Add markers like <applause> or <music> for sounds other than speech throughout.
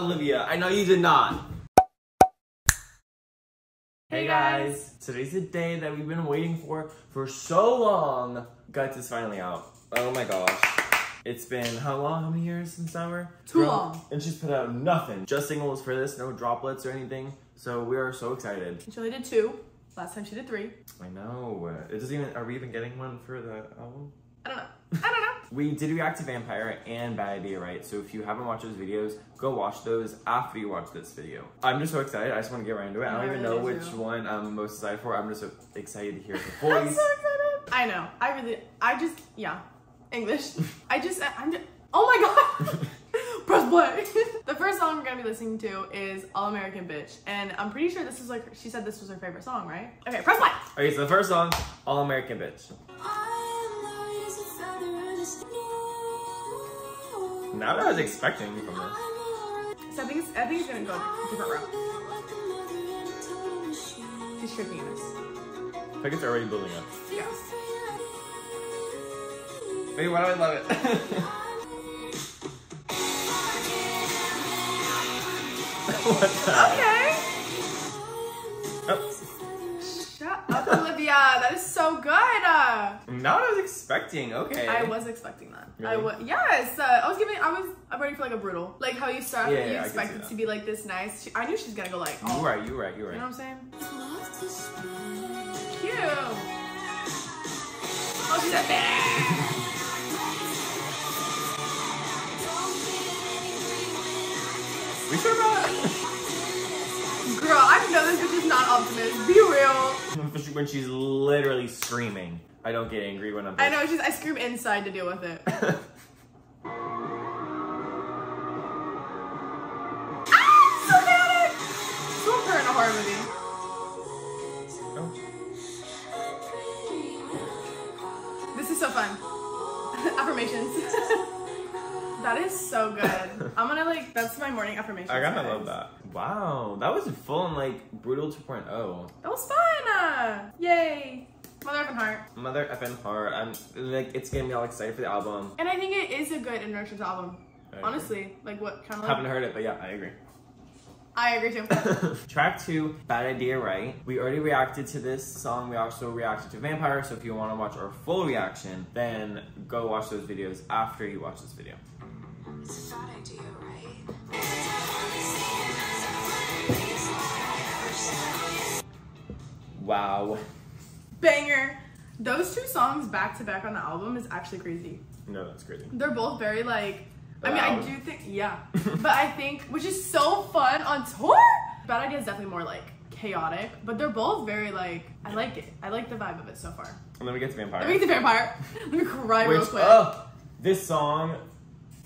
Olivia, I know you did not. Hey guys, today's the day that we've been waiting for for so long. Guts is finally out. Oh my gosh. It's been how long? How many years since Summer? Too Girl, long. And she's put out nothing. Just singles for this, no droplets or anything. So we are so excited. She only did two. Last time she did three. I know. It doesn't even. Are we even getting one for the album? I don't know. I don't know. We did react to Vampire and Bad Idea Right, so if you haven't watched those videos, go watch those after you watch this video. I'm just so excited, I just want to get right into it. I don't I even really know do which one I'm most excited for. I'm just so excited to hear the <laughs> voice. I'm voice. so excited. I know. I really. I just. Yeah. English. I just. I'm just. Oh my god. <laughs> Press play. <laughs> the first song we're gonna be listening to is All American Bitch, and I'm pretty sure this is like she said this was her favorite song, right? Okay, press play. okay, so the first song, All American Bitch. <gasps> <gasps> Not what I was expecting from this. So I think it's. I think it's gonna go a different route. She's tricking us. I think it's already building up. Yeah. Wait, why do I love it? <laughs> what the? Okay. Oh, up, Olivia. That is so good. Uh, not what I was expecting. Okay. I was expecting that. I was yes. Uh, I was giving. I was. I'm ready for like a brutal. Like how you start. Yeah, you yeah, I expect it to be like this nice. She, I knew she's gonna go like. You Oh, right, you right, you right. You know what I'm saying? Cute. Oh, she's a bitch. We sure about it? Girl, I know this bitch is not Optimus. Be real. when she's literally screaming. I don't get angry when I'm. I know she's. I scream inside to deal with it. <laughs> ah, so. So her in a horror movie. This is so fun. <laughs> Affirmations. <laughs> that is so good. <laughs> I'm gonna like. That's my morning affirmation. I gotta love that. Wow, that was full and like brutal 2.0. That was fun. Uh, yay. Mother effing heart. Mother effing heart. I'm like it's getting me all excited for the album. And I think it is a good introduction to album. Honestly, like what kind of Haven't heard it, but yeah, I agree. I agree too. <laughs> Track two, Bad Idea Right. We already reacted to this song. We also reacted to Vampire. So if you want to watch our full reaction, then go watch those videos after you watch this video. Wow. Banger. Those two songs back to back on the album is actually crazy. No, that's crazy. They're both very like. I mean, I do think yeah, <laughs> but I think which is so fun on tour. Bad Idea is definitely more like chaotic, but they're both very like. I like it. I like the vibe of it so far. And then we get to Vampire. Let me get to vampire. <laughs> Let me cry real quick. oh, this song.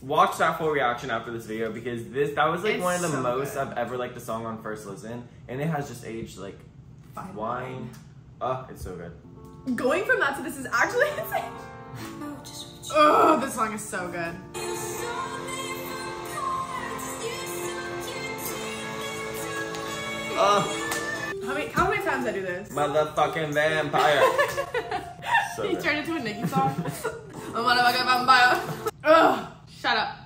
Watch that full reaction after this video because this that was like It's one of the so most good. I've ever liked the song on first listen, and it has just aged like Fine wine. Oh, it's so good. Going from that to this is actually <laughs> insane. No, just what you Oh, this song is so good. Oh, How many how many times I do this? motherfucking vampire. <laughs> So he good. turned into a Nicki song. <laughs> oh, motherfucking vampire. Ugh, shut up.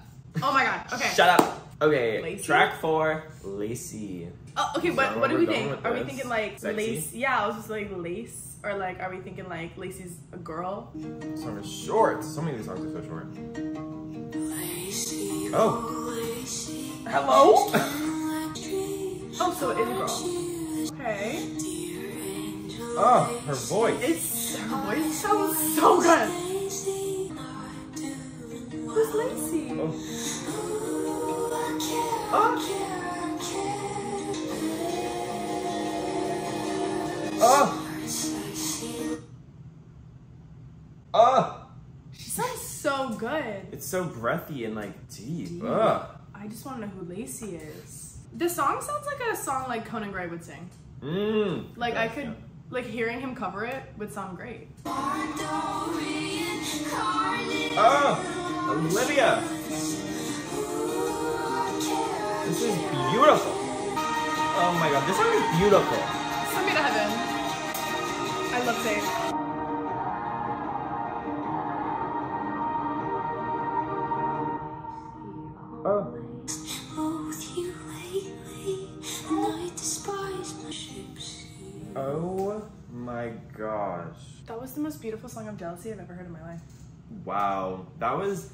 Oh my god. Okay. Shut up. Okay, Lacy? track four, Lacy. Oh, okay, what, what do we think? Are we thinking like Sexy? lace? Yeah, I was just like lace, or like, are we thinking like Lacy's a girl? This song is short. So many of these songs are so short. Oh. Hello? <laughs> Oh, so it is a girl. Okay. Oh, her voice. It's her voice sounds so good. Who's Lacy? Oh. Oh. oh. oh. Oh. She sounds so good. It's so breathy and like deep. Ugh. I just want to know who Lacy is. The song sounds like a song like Conan Gray would sing. Mmm. Like I could, like hearing him cover it would sound great. Oh, Olivia! This is beautiful. Oh my god, this song is beautiful. Send me to heaven. I love Save. Oh. oh my gosh. That was the most beautiful song of jealousy I've ever heard in my life. Wow. That was.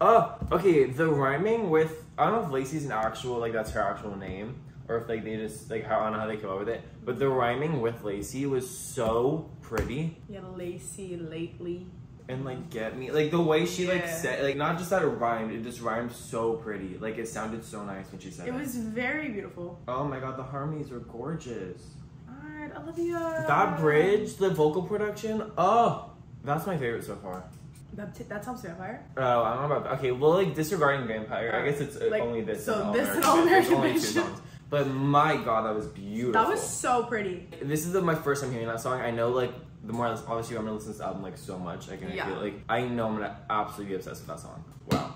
Oh, okay. The rhyming with I don't know if Lacy's an actual like that's her actual name or if like they just like how I don't know how they came up with it. But the rhyming with Lacy was so pretty Yeah, Lacy lately. and like get me like the way she like said like not just that it rhymed it just rhymed so pretty like it sounded so nice when she said it. It was very beautiful. Oh my god, the harmonies were gorgeous. Alright, Olivia. That bridge, the vocal production, oh, that's my favorite so far. That, Tom's Vampire? Oh, I don't know about that. Okay, well, like disregarding Vampire, I Uh, guess it's uh, like, only this. so and this and All American. American only two Bitch. songs. But my god, that was beautiful. That was so pretty. This is the, my first time hearing that song. I know, like, the more I listen, obviously I'm gonna listen to this album like so much. I Yeah. feel like I know I'm gonna absolutely be obsessed with that song. Wow.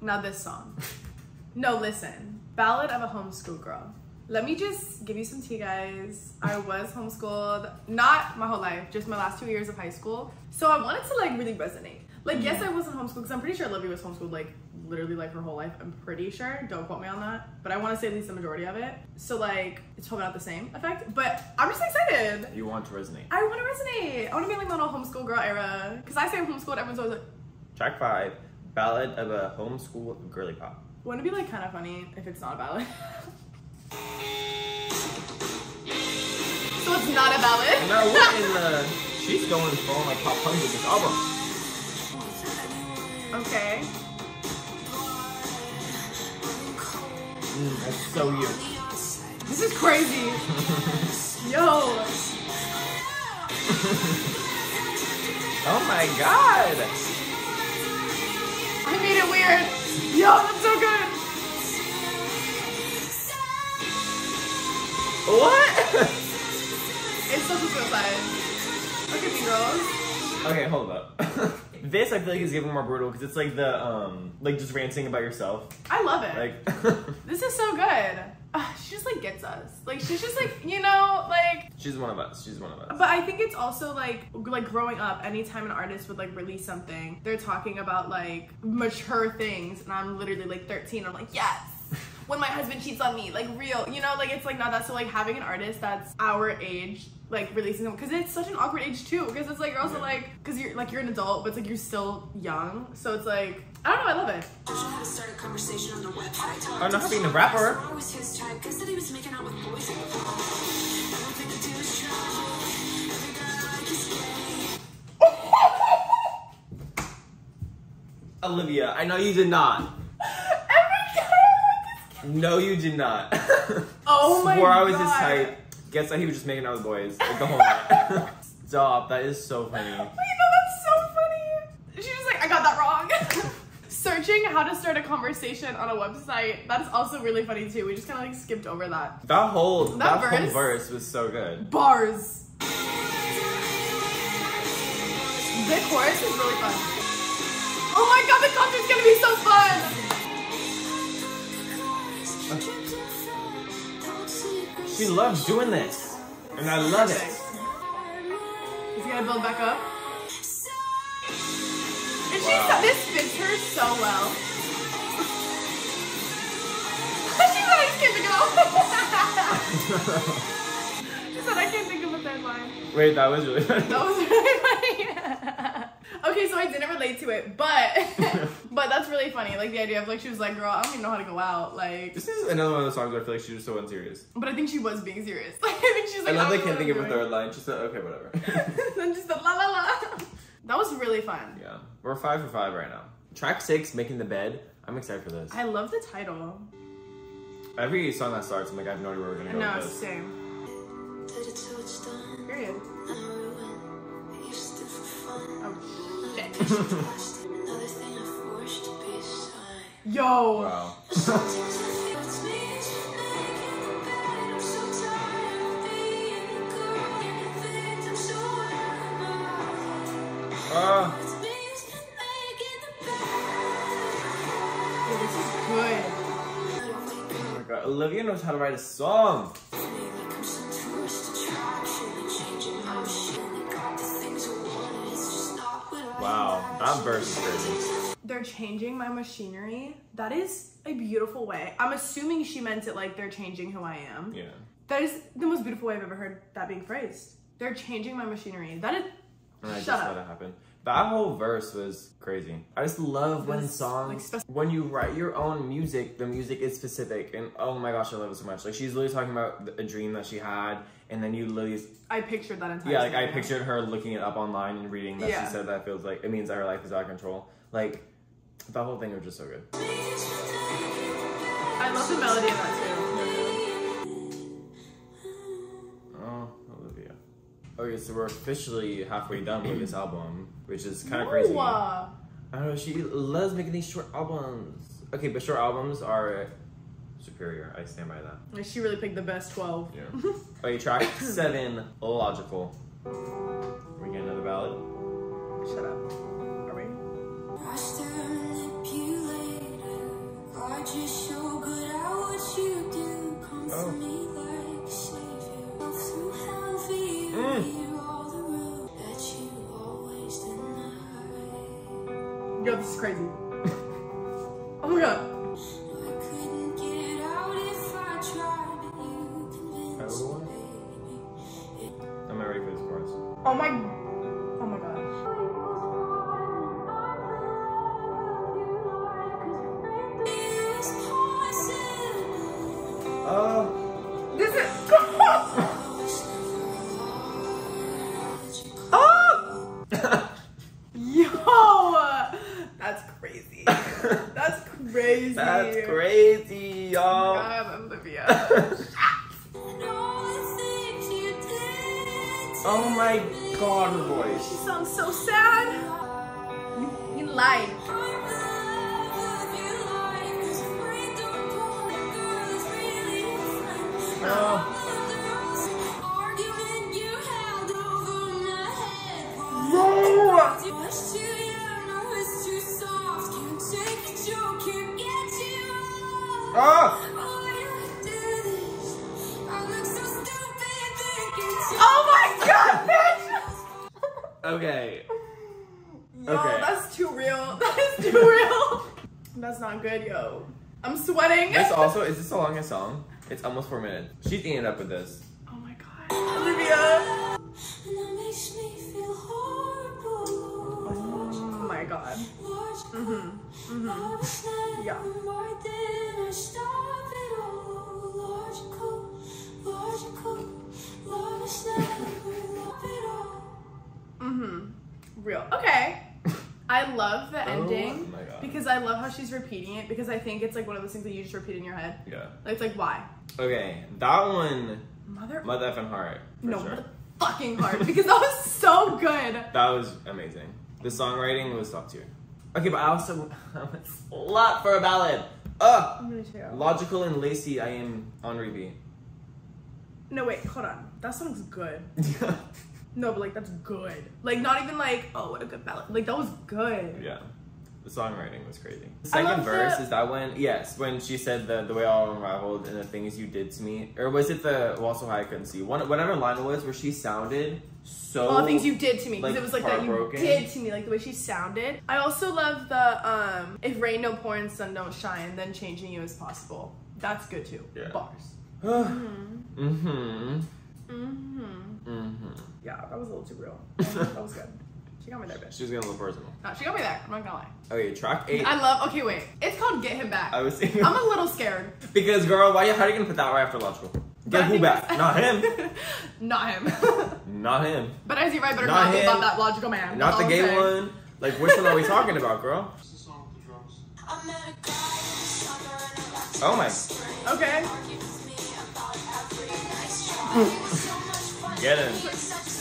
Now this song. <laughs> no, listen. Ballad of a Homeschool Girl. Let me just give you some tea, guys. I was homeschooled, not my whole life, just my last two years of high school. So I wanted to like really resonate. Like, yes, I wasn't homeschooled because I'm pretty sure Olivia was homeschooled like literally like her whole life. I'm pretty sure. Don't quote me on that, but I want to say at least the majority of it. So like, it's probably not the same effect, but I'm just excited. You want to resonate. I want to resonate. I want to be like my little homeschool girl era because I say I'm homeschooled. Everyone's always like, Track five, Ballad of a Homeschool Girly Pop. wouldn't it be like kind of funny if it's not a ballad? <laughs> so it's not a ballad. No, we're <laughs> in the. She's going full like pop punk with this album. Okay. Mm, that's so you. This is crazy. <laughs> Yo. Oh my god! I made it weird. Yo, that's so good. What? It's such a suicide. Look at me, girls. okay, hold up. <laughs> this I feel like is even more brutal because it's like the um like just ranting about yourself. I love it. Like <laughs> this is so good. Uh, she just like gets us. Like she's just like you know like she's one of us. She's one of us. But I think it's also like like growing up, anytime an artist would like release something, they're talking about like mature things, and I'm literally like 13. I'm like, yes. When my husband cheats on me, like real, you know, like it's like not that. So like having an artist that's our age, like releasing them, because it's such an awkward age too. Because it's like you're also Yeah. like, because you're like you're an adult, but it's like you're still young. So it's like I don't know, I love it. Don't you know how to start a conversation on the website? Oh, not being a rapper. I was his type. Guess that he was making out with boys in the pub. Everything to do is try. Every guy I like is gay. <laughs> Olivia, I know you did not. No, you did not. <laughs> Oh my Swore I was his God. type. Guess that he was just making out with boys like the whole night. <laughs> Stop. That is so funny. Wait, no, that's so funny. She's just like, I got that wrong. <laughs> Searching how to start a conversation on a website, that's also really funny too. We just kind of like skipped over that. That whole that, That whole verse? verse was so good. Bars. The chorus is really fun. Oh my god, the concert's gonna be so fun! She loves doing this, and I love it. He's gonna build back up. And she Wow. said this fits her so well. <laughs> she said I just can't think of <laughs> She said I can't think of a third line. Wait, that was really funny. That was really funny. <laughs> okay, so I didn't relate to it, but <laughs> <laughs> but that's really funny. Like the idea of like she was like, girl, I don't even know how to go out. Like This is another one of those songs where I feel like she was so unserious. but I think she was being serious. <laughs> Like I think she's like, I like love don't they can't think of a third line. She said, okay, whatever. then just the la la la. That was really fun. yeah, we're five for five right now. Track six, making the bed. I'm excited for this. I love the title. Every song that starts, I'm like, I have no idea where we're gonna go No, with this. same. Did it till it's done. Period. Uh-huh. Yo. Wow. Sometimes I feel it's me just making the bed. I'm so tired of being the girl and the victim. So where am I? Ah. It's me who's been making the bed. Yo, this is good. Oh my god, Olivia knows how to write a song. Wow, that verse crazy. They're changing my machinery. That is a beautiful way. I'm assuming she meant it like they're changing who I am. Yeah. That is the most beautiful way I've ever heard that being phrased. They're changing my machinery. That is. And I Shut just up. let it happen. That whole verse was crazy. I just love when songs, like, when you write your own music, the music is specific. And oh my gosh, I love it so much. Like she's literally talking about a dream that she had, and then you literally, I pictured that entire. yeah, like I pictured her looking it up online and reading that Yeah. she said that feels like it means that her life is out of control. Like that whole thing was just so good. I love the melody of that too. Oh, Olivia. Okay, so we're officially halfway done with this album, which is kind of crazy. Uh, I don't know. She loves making these short albums. Okay, but short albums are superior. I stand by that. she really picked the best twelve. Yeah. <laughs> okay, track seven, logical. We get another ballad. Shut up. Are we? Master manipulator, God, you're so good That's crazy, Yo, Okay. that's too real. <laughs> That is too real. That's not good, yo. I'm sweating. This <laughs> also is this the longest song? It's almost four minutes. She's eating it up with this. oh my god. Olivia. Oh my god. Yeah. Why did I stop it all? Logical, logical, love is never love it all. Mm-hmm. Real. Okay. I love the oh ending Oh my because I love how she's repeating it because I think it's like one of those things that you just repeat in your head. Yeah. Like, it's like why? Okay, that one, Mother. Mother effing heart. No, sure. mother fucking heart because that was so good. <laughs> That was amazing. The songwriting was top tier. Okay, but I also <laughs> I'm a slut for a ballad. Ugh. I'm gonna. Logical and Lacy, I am on repeat. No, wait, hold on. That song's good. <laughs> No, but like that's good. Like not even like oh what a good ballad. Like that was good. yeah. The songwriting was crazy. The second verse the- is that when yes, when she said the the way all unraveled and the things you did to me, or was it the well so high I couldn't see one whatever line it was where she sounded so All the things you did to me because like, it was like that you did to me like the way she sounded. I also love the um if rain don't pour and sun don't shine then changing you is possible. That's good too. Yeah. Bars. <sighs> mm-hmm. Mm-hmm. Mm-hmm. Yeah, that was a little too real. <laughs> that was good. She got me there, bitch. She was getting a little personal. No, she got me there. I'm not gonna lie. Okay, track eight. I love. Okay, wait. It's called Get Him Back. I was thinking I'm a little scared. <laughs> because girl, why you how are you gonna put that right after logical? But Get I who back? Not him. <laughs> not him. Not him. but I see right better Not not, about that logical man. Not the gay saying. one. Like which one are we talking about, girl? It's the song with the drums. I met a guy in the summer and I got Oh my. Okay. Get with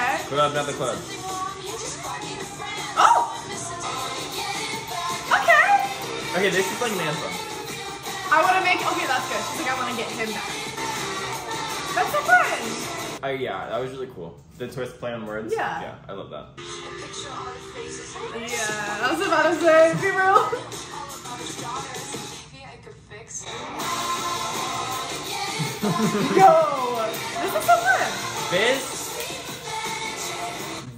Okay. Club, not the club. Something wrong, he just brought me a friend. Oh. Listen to me, get it back. Okay. Okay, this is like Mantra. I want to make. Okay, that's good. She's like, I want to get him back. That's so fun. Oh yeah, that was really cool. The twist play on words. Yeah. Yeah, I love that. Picture all the faces. Yeah, I was about to say, be real. All about his daughters. Maybe I could fix it. Yo, this is so fun. This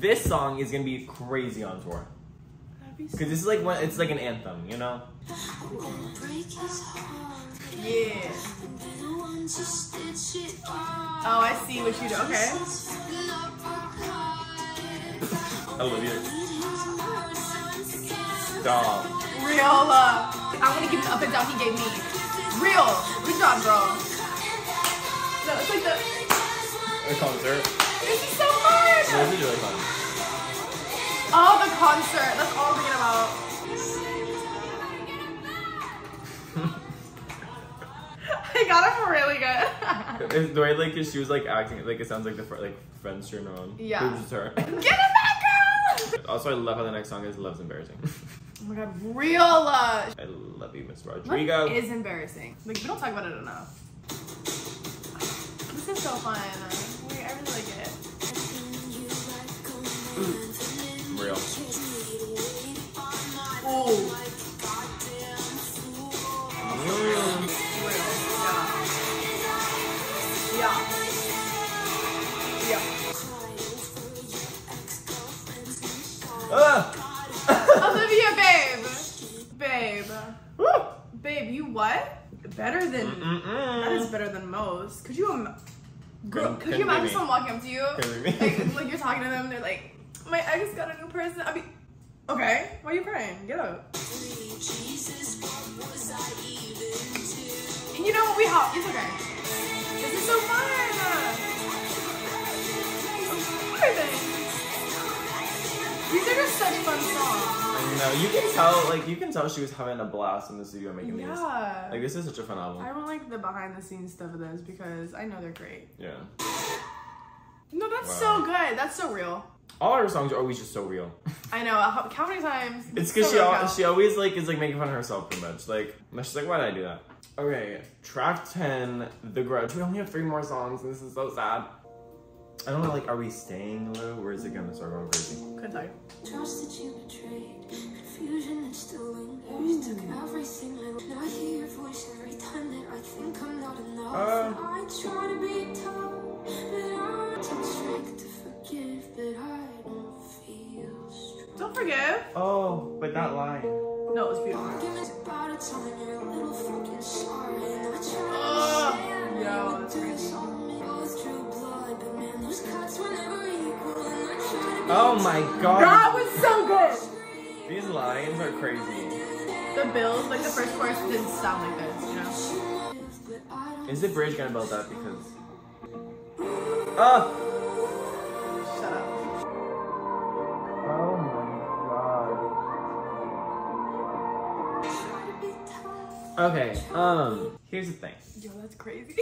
this song is gonna be crazy on tour. So- Because this is like one, it's like an anthem, you know? Break his heart. Yeah. Be the one to stitch it up. Oh, I see what you do. Okay. Fill up our. I love you. Need his person scared. Stop. Real. Uh, I'm gonna give him the up and down he gave me. Real. Good job, girl. No, it's like the. A concert. This is so fun. This is really fun. Oh, the concert. That's all I'm thinking about. <laughs> I got it for really good. <laughs> The way like she was like acting, like it sounds like the fr- like friends her on. Yeah. It was just her. <laughs> Get it back, girl. also, I love how the next song is "Love's Embarrassing." Oh my god, real. love. I love you, Miss Rodrigo. is embarrassing? Like we don't talk about it enough. This is so fun. Real. Ooh, Goddamn. Mm. real. Yeah. Yeah. Ah! <laughs> Olivia, babe. Babe. Woo! Babe, you what? Better than. Mm-mm. That is better than most. Could you, girl? Couldn't- you imagine someone walking up to you, Couldn't be me. like, like you're talking to them, they're like, "My ex got a new person." I'd be, okay. Why are you crying? Get up. Jesus, what was I even? And you know what? We hop. It's okay. This is so fun. These are just such fun songs. I know. You can tell, like, you can tell she was having a blast in the studio making these. Yeah. Like, this is such a fun album. I don't like the behind the scenes stuff of this because I know they're great. Yeah. No, that's Wow. so good. That's so real. All her songs are always just so real. I know. How, how many times? It's because So she al- she always like is like making fun of herself pretty much. Like she's like, why did I do that? Okay, track ten, The Grudge. We only have three more songs, and this is so sad. I don't know, like, are we staying low, or is it gonna start going crazy? Couldn't tell you. Trust that you betrayed, confusion that still lingers. Took everything I and I hear your voice every time that I think I'm not enough. Uh. I try to be tough, but I take strength to forgive, but I don't feel strong. Don't forgive. Oh, but not lying. No, it was beautiful. Arguments about a time you're a little fucking sorry, and I try Ugh. to understand. Yo, that's crazy. this on me, goes through blood, but man, those cuts were never equal, and I try to be Oh my god. That was so good. These lines are crazy. The bills, like the first chorus, didn't sound like this. You know. tough, but I don't Is the bridge gonna build up because? Ah! Shut up. Oh my try to be tough. god. Okay. Um. Here's the thing. Yo, that's crazy.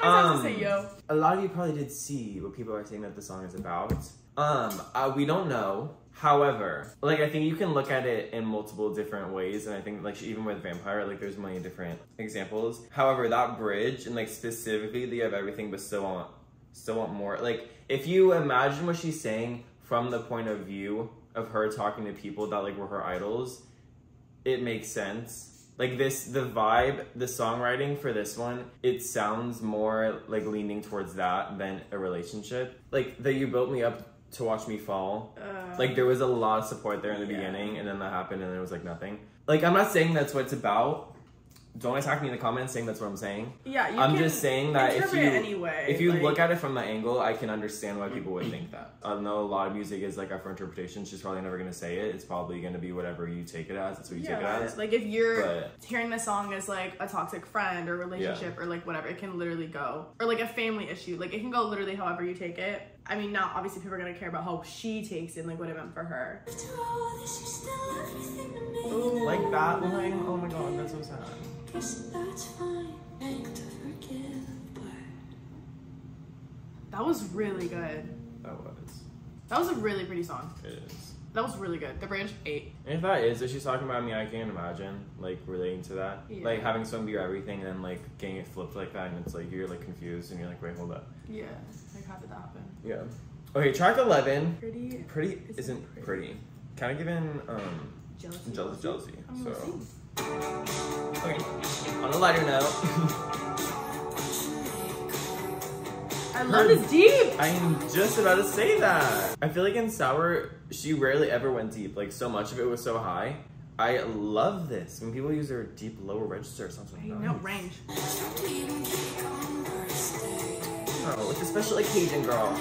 How many times to Um, say yo? A lot of you probably did see what people are saying that the song is about. Um, uh, we don't know. However, like I think you can look at it in multiple different ways, and I think like even with Vampire, like there's many different examples. However, that bridge and like specifically, they have everything, but still want, still want more. Like if you imagine what she's saying from the point of view of her talking to people that like were her idols, it makes sense. Like this, the vibe, the songwriting for this one, it sounds more like leaning towards that than a relationship. Like that you built me up to watch me fall. Uh, Like there was a lot of support there in the Yeah. beginning, and then that happened, and it was like nothing. Like I'm not saying that's what it's about. Don't attack me in the comments saying that's what I'm saying. yeah, you I'm can just saying that if you anyway, if you like- look at it from that angle, I can understand why people would think <clears throat> that. I know a lot of music is like up for interpretation. She's probably never gonna say it. It's probably gonna be whatever you take it as. It's what you take it as. like if you're But- hearing the song as like a toxic friend or relationship or like whatever, it can literally go or like a family issue. Like it can go literally however you take it. I mean, now obviously people are gonna care about how she takes it, and like what it meant for her. After all this, you're still everything to me. Ooh. Like that line. Oh my god, that's so sad. That's fine. Make to forgive, That was really good. That was. That was a really pretty song. It is. That was really good. The branch eight. And if that is what she's talking about, me, I can't imagine like relating to that. Yeah. Like having someone be your everything and then like getting it flipped like that, and it's like you're like confused and you're like, wait, hold up. Yeah, like how did that happen? Yeah. Okay, track eleven. Pretty. Pretty Isn't isn't pretty. pretty. Kind of given um Jealousy. jealous jealousy. I'm So sing. okay. On a lighter note, I <laughs> I love this deep. I'm just about to say that. I feel like in Sour, she rarely ever went deep. Like, so much of it was so high. I love this. When people use their deep lower register, it sounds so Hey, nice. no range. Oh, it's a special occasion, girl.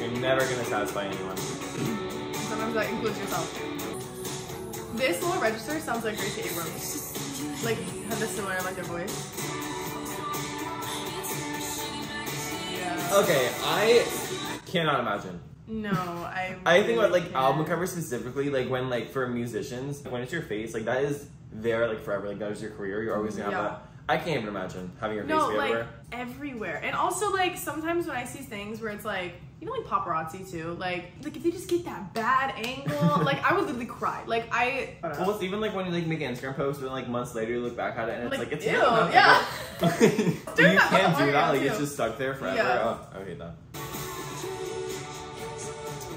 You're never gonna satisfy anyone. Sometimes that includes yourself. This little register sounds like Gracie Abrams. Like, have a similar, like, their voice. Yeah. Okay, I cannot imagine. No, I. I think about like album can't. covers specifically, like when like for musicians, when it's your face, like that is there like forever. Like that is your career. You're always gonna have Yeah. that. I can't even imagine having your face No, like everywhere. everywhere, and also like sometimes when I see things where it's like you know like paparazzi too, like like if they just get that bad angle, <laughs> like I would literally cry. Like I. Uh, well, it's even like when you like make an Instagram post, and like months later you look back at it, and it's Like, like, it's ew, really not yeah. <laughs> that you can't do that. Like Mario, it's just stuck there forever. Yeah. Oh, I hate that.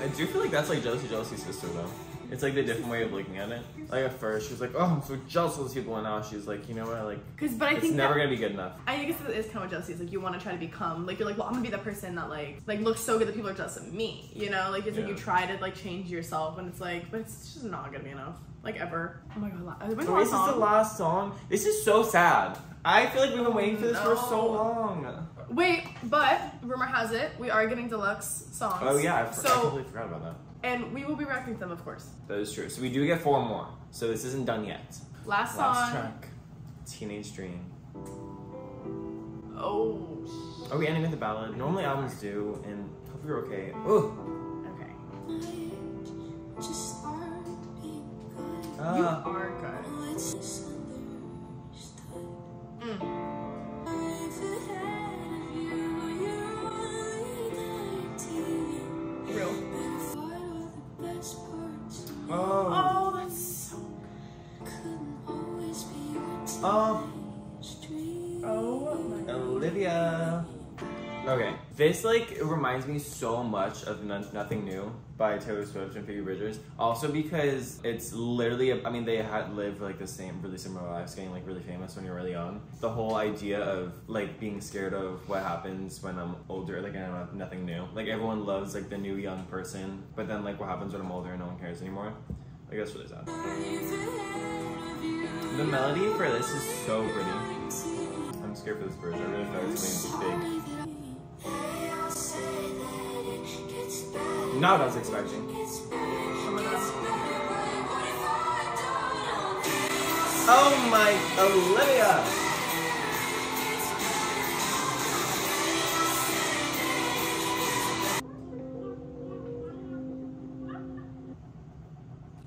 I do feel like that's like jealousy, jealousy sister though. It's like the different way of looking at it. Like at first she was like, "Oh, I'm so jealous of those people," and now she's like, "You know what? Like, Cause, but I it's think never that, gonna be good enough." I guess it is kind of what jealousy is. Like you want to try to become like you're like, well, I'm gonna be the person that like like looks so good that people are jealous of me. You know, like it's like you try to like change yourself, and it's like, but it's just not gonna be enough. Like ever. Oh my god. la- When's the Oh, this is the last song. This is so sad. I feel like we've been waiting for this for so long. Wait, but rumor has it we are getting deluxe songs. Oh yeah, I, for- I so completely forgot about that. and we will be to them, of course. That is true. So we do get four more. So this isn't done yet. Last, Last song. track, Teenage Dream. Oh. Oh, we ending with a ballad. Normally albums do, and hope you're okay. Ooh. Okay. This like it reminds me so much of None- Nothing New by Taylor Swift and Phoebe Bridgers. Also because it's literally, I mean, they had lived like the same, really similar lives, getting like really famous when you're really young. The whole idea of like being scared of what happens when I'm older, like I have nothing new. Like everyone loves like the new young person, but then like what happens when I'm older and no one cares anymore. Like that's really sad. The melody for this is so pretty. I'm scared for this version. I really thought it was going to be big. Not oh <laughs> what I was expecting. Oh my god. My, Olivia!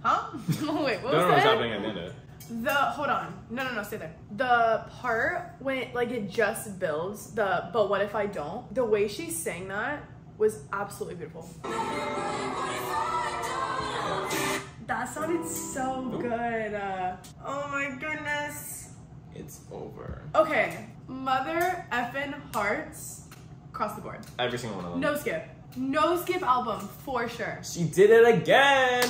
Huh? Wait, what Don't know was what's that? happening at the end it. The hold on, no, no, no, stay there. The part when it, like it just builds the but what if I don't? The way she sang that was absolutely beautiful. That sounded so good. Uh, oh my goodness. It's over. Okay, mother effing hearts across the board. Every single one of them. No skip. No skip album for sure. She did it again!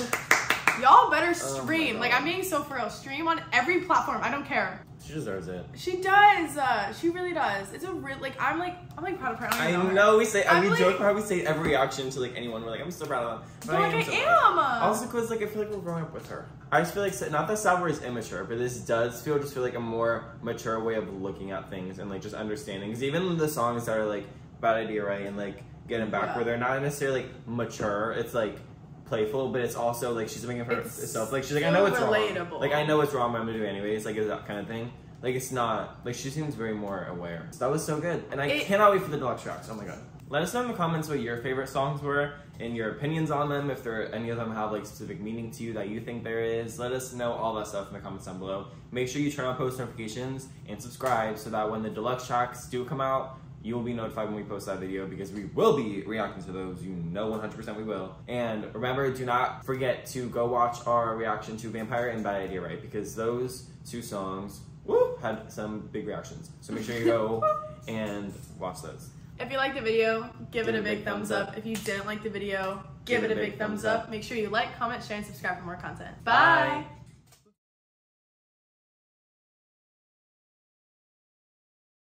Y'all better Oh stream. like I'm being so for real. Stream on every platform. I don't care. She deserves it. She does. Uh, she really does. It's a real like I'm like I'm like proud of her. I I, don't her. know we say, I'm we like- joke about how we say every reaction to like anyone. We're like, I'm so proud of them. But like I so am. proud. Also, because like I feel like we're growing up with her. I just feel like not that Sour is immature, but this does feel just feel like a more mature way of looking at things and like just understanding. Because even the songs that are like Bad Idea, right, and like Getting Back, Yeah. where they're not necessarily like mature. It's like playful, but it's also like she's making for It's herself. Like she's like, I know it's relatable. wrong. Like I know it's wrong, but I'm gonna do it anyways. Like it's that kind of thing. Like it's not like she seems very more aware. So that was so good, and I It- cannot wait for the deluxe tracks. Oh my god! Let us know in the comments what your favorite songs were and your opinions on them. If there are any of them have like specific meaning to you that you think there is, let us know all that stuff in the comments down below. Make sure you turn on post notifications and subscribe so that when the deluxe tracks do come out, you will be notified when we post that video because we will be reacting to those. You know 100% we will. And remember, do not forget to go watch our reaction to Vampire and Bad Idea Right because those two songs woo, had some big reactions. So make sure you go <laughs> and watch those. If you liked the video, give it a big thumbs up. If you didn't like the video, give, it a big thumbs up. Make sure you like, comment, share, and subscribe for more content. Bye. Bye.